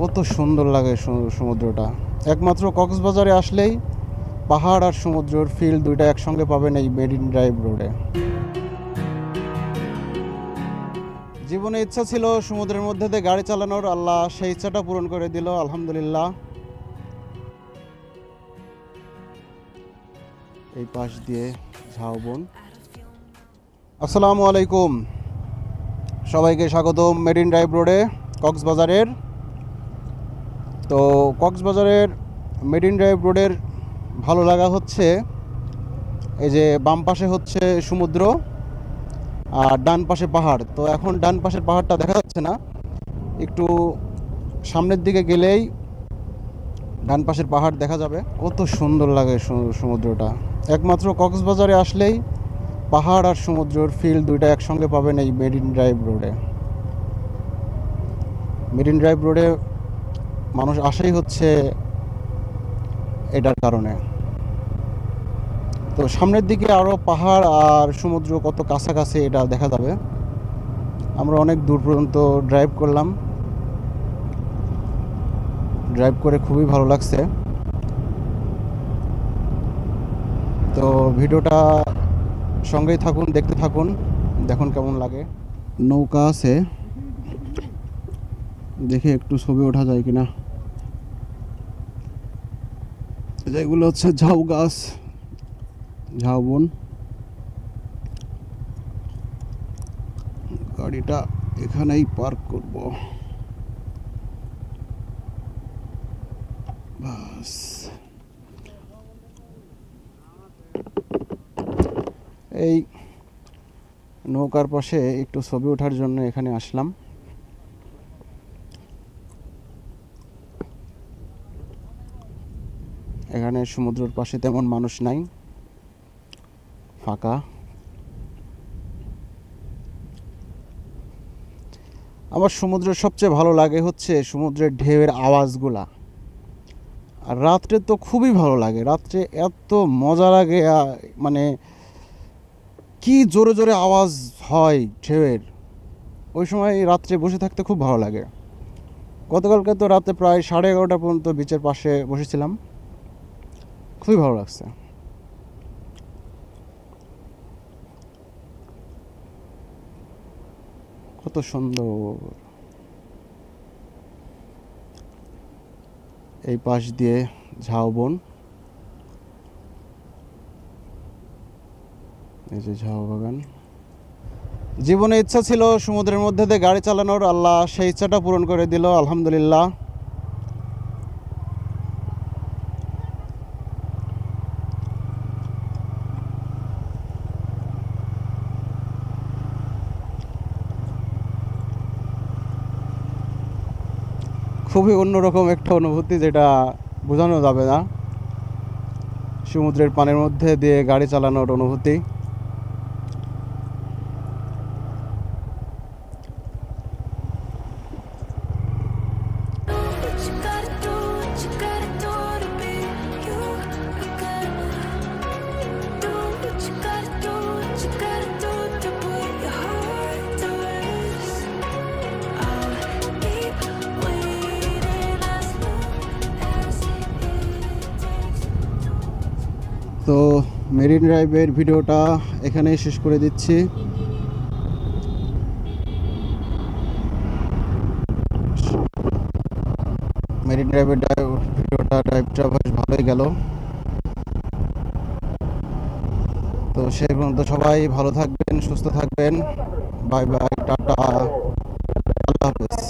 কত সুন্দর লাগে সমুদ্রটা। একমাত্র কক্সবাজারে আসলেই পাহাড় আর সমুদ্রের ফিল দুইটা একসঙ্গে পাবেন এই মেরিন ড্রাইভ রোডে জীবনে ইচ্ছা ছিল সমুদ্রের মধ্যে দিয়ে গাড়ি চালানোর, আল্লাহ সেই ইচ্ছাটা পূরণ করে দিল, আলহামদুলিল্লাহ। এই পাশ দিয়ে ঝাউবন আসসালামু আলাইকুম। সবাইকে স্বাগতম মেরিন ড্রাইভ রোডে কক্সবাজারের। তো কক্সবাজারের মেরিন ড্রাইভ রোডের ভালো লাগা হচ্ছে, এই যে বাম পাশে হচ্ছে সমুদ্র আর ডান পাশে পাহাড়। তো এখন ডান পাশের পাহাড়টা দেখা যাচ্ছে না, একটু সামনের দিকে গেলেই ডান পাশের পাহাড় দেখা যাবে। কত সুন্দর লাগে সমুদ্রটা। একমাত্র কক্সবাজারে আসলেই পাহাড় আর সমুদ্রের ফিল দুইটা একসঙ্গে পাবেন এই মেরিন ড্রাইভ রোডে। মেরিন ড্রাইভ রোডে মানুষ আসেই হচ্ছে এটার কারণে। তো সামনের দিকে আরও পাহাড় আর সমুদ্র কত কাছাকাছি এটা দেখা যাবে। আমরা অনেক দূর পর্যন্ত ড্রাইভ করলাম। ড্রাইভ করে খুবই ভালো লাগছে। তো ভিডিওটা সঙ্গেই থাকুন, দেখতে থাকুন, দেখুন কেমন লাগে। নৌকা আছে। দেখে একটু ছবি ওঠা যায় কিনা। যেগুলো হচ্ছে ঝাউ গাছ ঝাউবন গাড়িটা এখানেই পার্ক করব। বাস। এই নৌকার পাশে একটু ছবি ওঠার জন্য এখানে আসলাম। এখানে সমুদ্রের পাশে তেমন মানুষ নাই। ফাঁকা। আমার সমুদ্রের সবচেয়ে ভালো লাগে হচ্ছে সমুদ্রের ঢেউয়ের আওয়াজগুলা। আর রাত্রে তো খুবই ভালো লাগে। রাত্রে এত মজা লাগে মানে কি জোরে জোরে আওয়াজ হয় ঢেউয়ের। ওই সময় রাত্রে বসে থাকতে খুব ভালো লাগে। গতকালকে তো রাতে প্রায় সাড়ে এগারোটা পর্যন্ত বিচের পাশে বসেছিলাম। খুবই ভালো লাগছে। কত সুন্দর। এই পাশ দিয়ে ঝাউবন এই যে ঝাউ বাগান। জীবনে ইচ্ছা ছিল সমুদ্রের মধ্যে দিয়ে গাড়ি চালানোর। আল্লাহ সেই ইচ্ছাটা পূরণ করে দিল, আলহামদুলিল্লাহ। খুবই অন্যরকম একটা অনুভূতি যেটা বোঝানো যাবে না। সমুদ্রের পানির মধ্যে দিয়ে গাড়ি চালানোর অনুভূতি। তো মেরিন ড্রাইভের ভিডিওটা এখানেই শেষ করে দিচ্ছি। মেরিন ড্রাইভের ড্রাইভ ভিডিওটা ড্রাইভটা বেশ ভালোই গেল। তো সেই পর্যন্ত সবাই ভালো থাকবেন, সুস্থ থাকবেন। Bye bye, tata. আল্লাহ হাফেজ।